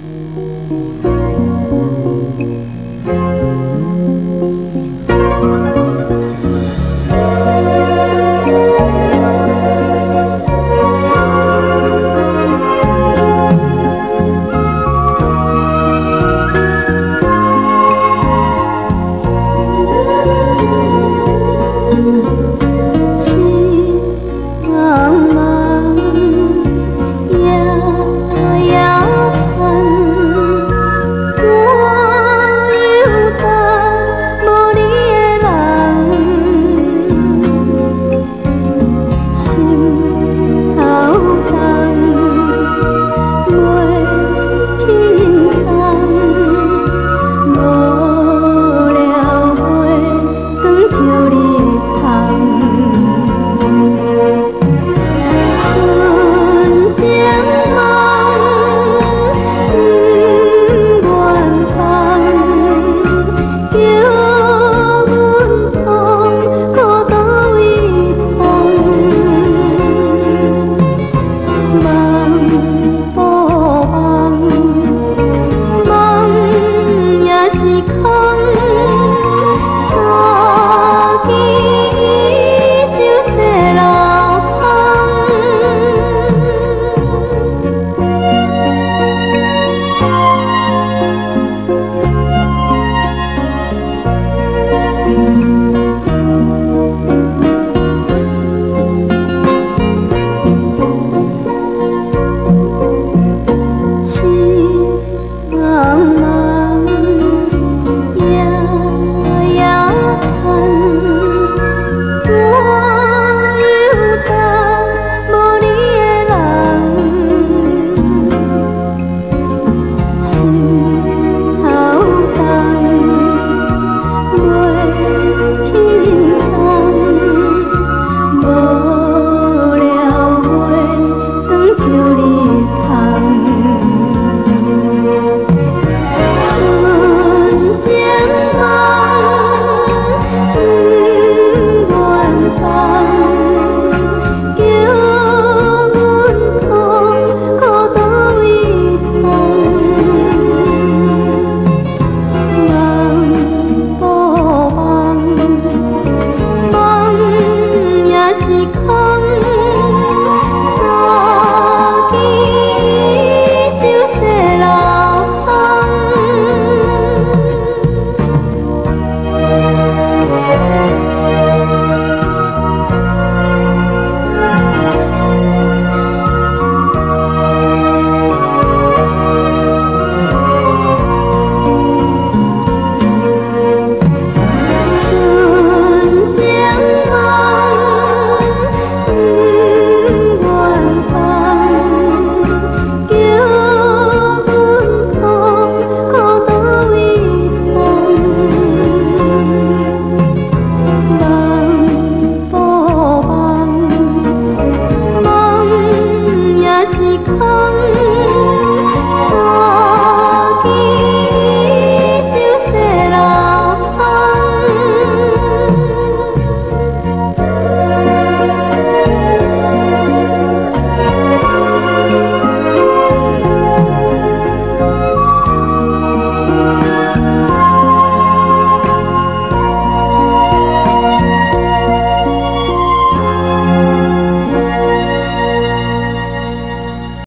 you. âm